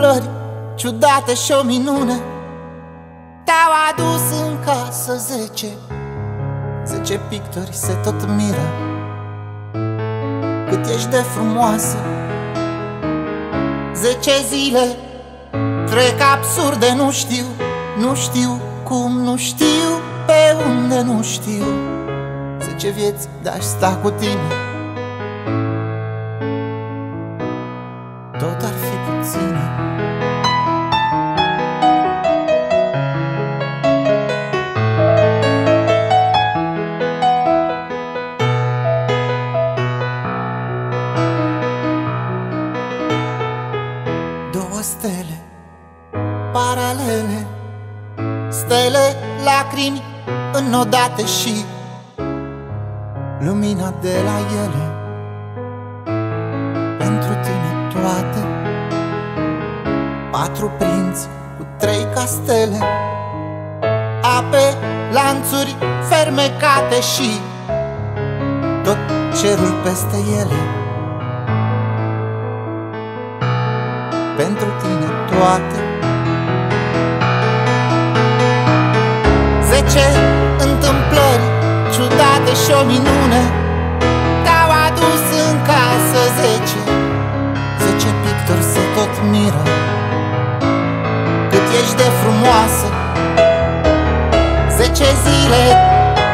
întâmplări ciudate și o minune. Te-au adus în casă zece Zece pictori se tot miră. Cât ești de frumoasă Zece zile trec absurde, nu știu Nu știu cum, nu știu pe unde, nu știu. Zece vieți de-aș sta cu tine Tot ar fi puține Două stele paralele Stele, lacrimi înodate și Lumina de la ele tine toate Patru prinți cu trei castele Ape, lanțuri fermecate și Tot cerul peste ele. Pentru tine toate. Zece întâmplări ciudate și o minune de frumoasă. Zece zile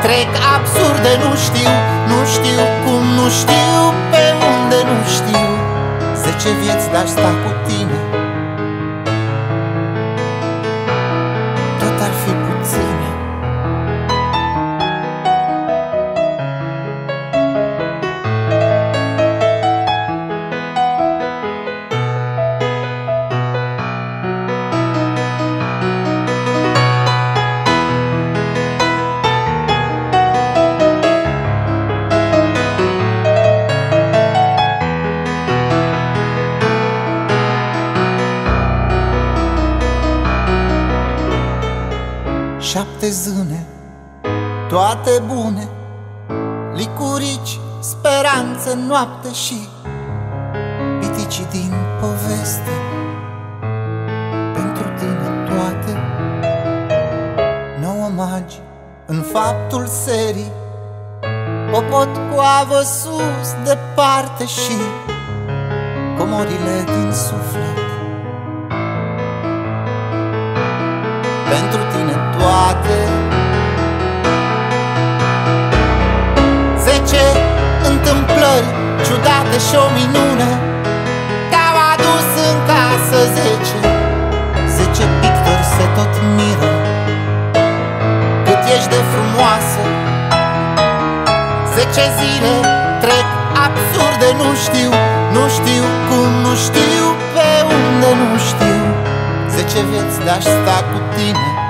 trec absurde, nu știu Nu știu cum, nu știu pe unde, nu știu. Zece vieți de-aș sta cu tine Șapte zâne, toate bune Licurici, speranță, noapte și Piticii din poveste. Pentru tine toate Nouă magi în faptul serii O pot cu avă sus, departe și Comorile din suflet. Pentru ciudate și o minune Te-au adus în casă zece Zece pictori se tot miră. Cât ești de frumoasă Zece zile trec absurde, nu știu Nu știu cum, nu știu pe unde, nu știu. Zece vieți de-aș sta cu tine